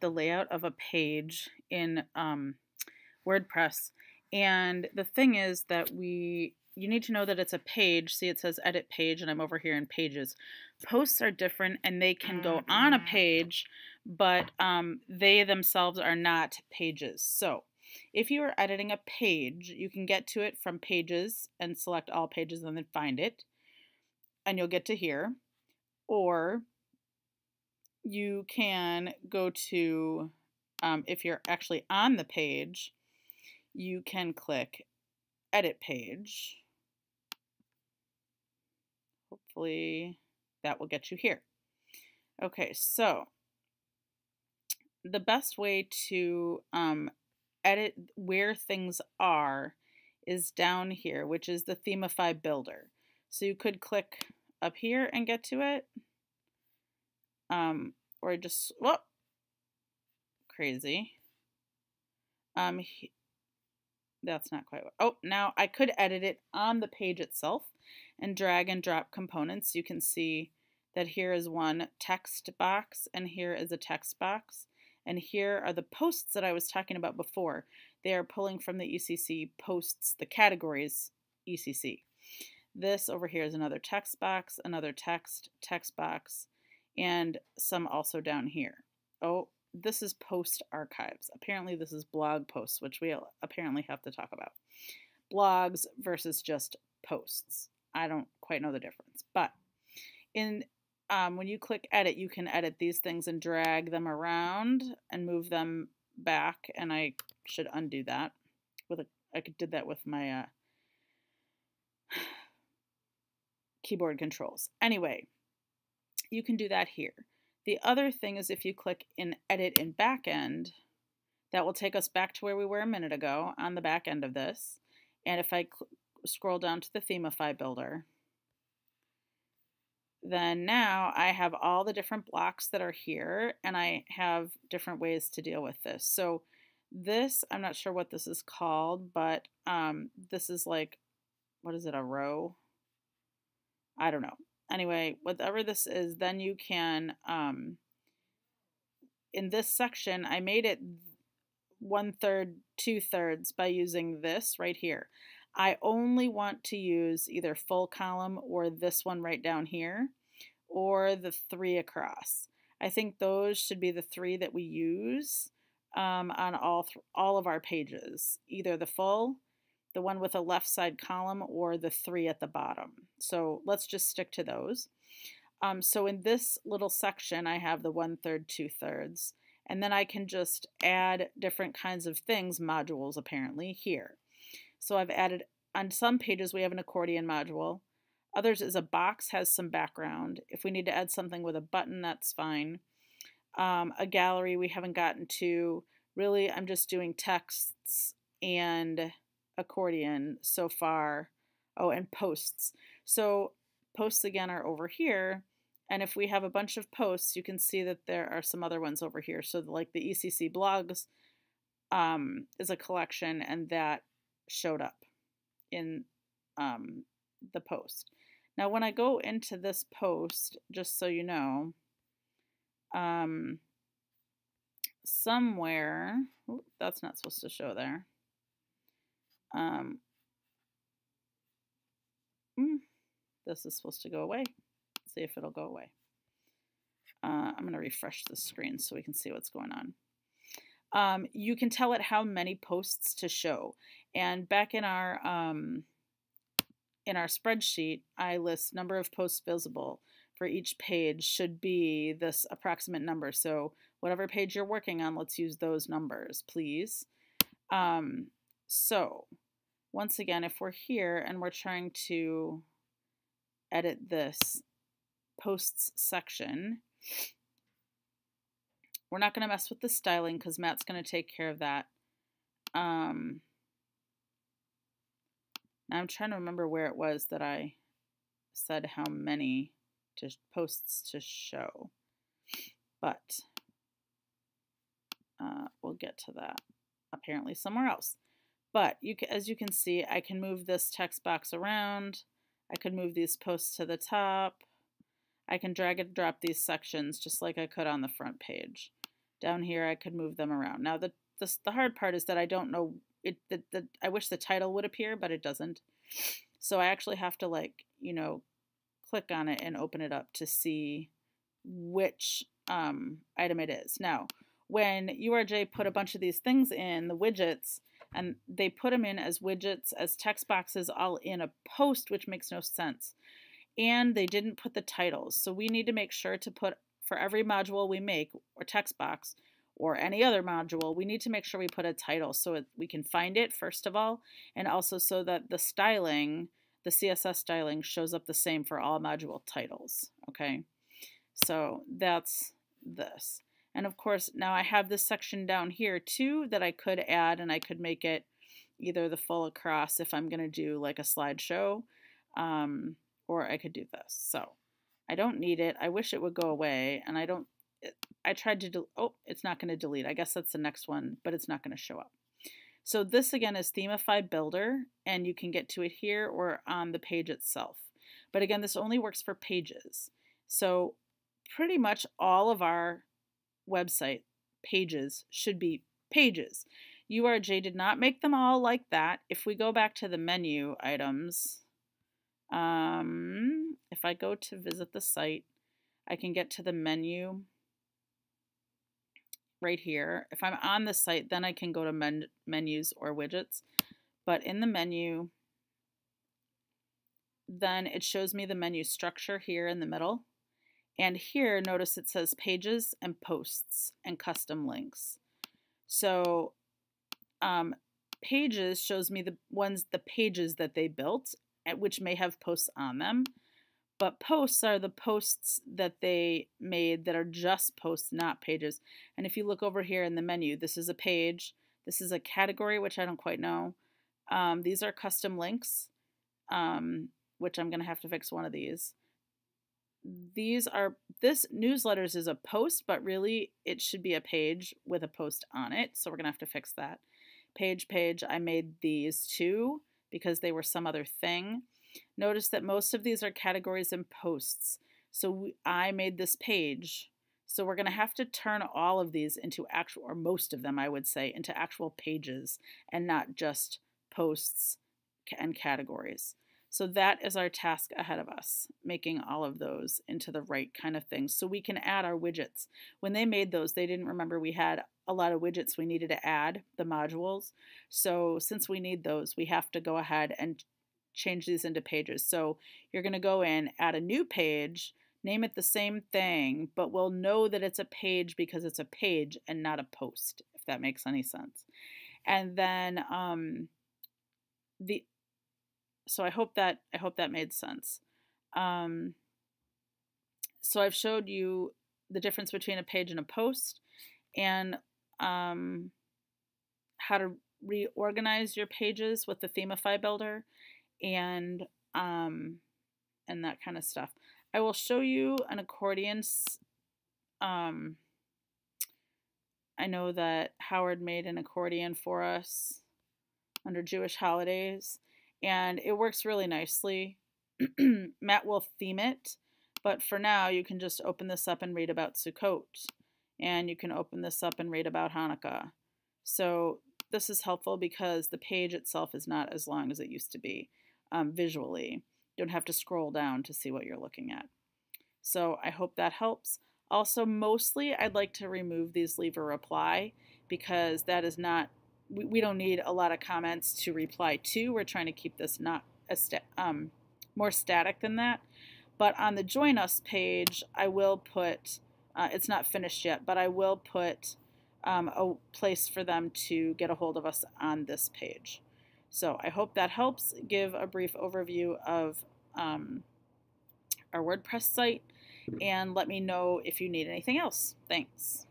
the layout of a page in um, WordPress. And the thing is that we you need to know that it's a page. See, it says edit page, and I'm over here in pages. Posts are different, and they can go on a page, but um, they themselves are not pages. So if you are editing a page, you can get to it from pages and select all pages and then find it, and you'll get to here. Or you can go to, um, if you're actually on the page, you can click edit page. Hopefully that will get you here. Okay, so the best way to um, edit where things are is down here, which is the Themify Builder. So you could click up here and get to it. Um, or just, whoop, crazy. Um, he, that's not quite what, oh, now I could edit it on the page itself and drag and drop components. You can see that here is one text box and here is a text box. And here are the posts that I was talking about before. They are pulling from the ECC posts, the categories ECC. This over here is another text box, another text, text box, and some also down here. Oh, this is post archives. Apparently this is blog posts, which we apparently have to talk about. Blogs versus just posts. I don't quite know the difference. But in um, when you click edit, you can edit these things and drag them around and move them back. And I should undo that. With a, I did that with my uh, keyboard controls. Anyway, you can do that here. The other thing is if you click in edit in backend, that will take us back to where we were a minute ago on the back end of this. And if I scroll down to the Themify builder, then now I have all the different blocks that are here and I have different ways to deal with this. So this, I'm not sure what this is called, but um, this is like, what is it, a row? I don't know. Anyway, whatever this is, then you can, um, in this section, I made it one third, two thirds by using this right here. I only want to use either full column or this one right down here or the three across. I think those should be the three that we use um, on all, all of our pages, either the full, the one with a left side column, or the three at the bottom. So let's just stick to those. Um, so in this little section, I have the one third, two thirds, and then I can just add different kinds of things, modules apparently, here. So I've added, on some pages we have an accordion module. Others is a box, has some background. If we need to add something with a button, that's fine. Um, a gallery we haven't gotten to. Really, I'm just doing texts and accordion so far. Oh, and posts. So posts again are over here. And if we have a bunch of posts, you can see that there are some other ones over here. So like the ECC blogs um, is a collection and that showed up in um, the post. Now, when I go into this post, just so you know, um, somewhere, that's not supposed to show there. Um, mm, this is supposed to go away. Let's see if it'll go away. Uh, I'm going to refresh the screen so we can see what's going on. Um, you can tell it how many posts to show. And back in our um, in our spreadsheet, I list number of posts visible for each page should be this approximate number. So whatever page you're working on, let's use those numbers, please. Um, so once again, if we're here and we're trying to edit this posts section, we're not going to mess with the styling because Matt's going to take care of that. Um, I'm trying to remember where it was that I said how many to posts to show, but uh, we'll get to that apparently somewhere else. But you can, as you can see, I can move this text box around. I could move these posts to the top. I can drag and drop these sections just like I could on the front page. Down here, I could move them around. Now, the, the, the hard part is that I don't know, it. The, the, I wish the title would appear, but it doesn't. So I actually have to like, you know, click on it and open it up to see which um, item it is. Now, when URJ put a bunch of these things in, the widgets, and they put them in as widgets, as text boxes, all in a post, which makes no sense. And they didn't put the titles. So we need to make sure to put, for every module we make, or text box, or any other module, we need to make sure we put a title so it, we can find it, first of all, and also so that the styling, the CSS styling, shows up the same for all module titles, okay? So that's this. And of course, now I have this section down here too that I could add and I could make it either the full across if I'm going to do like a slideshow, um, or I could do this. So I don't need it. I wish it would go away and I don't, I tried to, oh, it's not going to delete. I guess that's the next one, but it's not going to show up. So this again is Themify Builder and you can get to it here or on the page itself. But again, this only works for pages. So pretty much all of our website pages should be pages. URJ did not make them all like that. If we go back to the menu items, um, if I go to visit the site, I can get to the menu right here. If I'm on the site, then I can go to men menus or widgets. But in the menu, then it shows me the menu structure here in the middle. And here, notice it says pages and posts and custom links. So um, pages shows me the ones, the pages that they built, which may have posts on them. But posts are the posts that they made that are just posts, not pages. And if you look over here in the menu, this is a page. This is a category, which I don't quite know. Um, these are custom links, um, which I'm going to have to fix one of these these are this newsletters is a post but really it should be a page with a post on it. So we're gonna have to fix that. Page page I made these two because they were some other thing. Notice that most of these are categories and posts. So we, I made this page. So we're gonna have to turn all of these into actual or most of them I would say into actual pages and not just posts and categories so that is our task ahead of us, making all of those into the right kind of things so we can add our widgets. When they made those, they didn't remember we had a lot of widgets we needed to add, the modules. So since we need those, we have to go ahead and change these into pages. So you're going to go in, add a new page, name it the same thing, but we'll know that it's a page because it's a page and not a post, if that makes any sense. And then um, the so I hope that I hope that made sense. Um, so I've showed you the difference between a page and a post, and um, how to reorganize your pages with the Themify Builder, and um, and that kind of stuff. I will show you an accordion. Um, I know that Howard made an accordion for us under Jewish holidays and it works really nicely. Matt will theme it, but for now you can just open this up and read about Sukkot, and you can open this up and read about Hanukkah. So this is helpful because the page itself is not as long as it used to be um, visually. You don't have to scroll down to see what you're looking at. So I hope that helps. Also, mostly I'd like to remove these leave a reply because that is not we, we don't need a lot of comments to reply to. We're trying to keep this not sta um, more static than that. But on the join us page, I will put, uh, it's not finished yet, but I will put um, a place for them to get a hold of us on this page. So I hope that helps give a brief overview of um, our WordPress site and let me know if you need anything else. Thanks.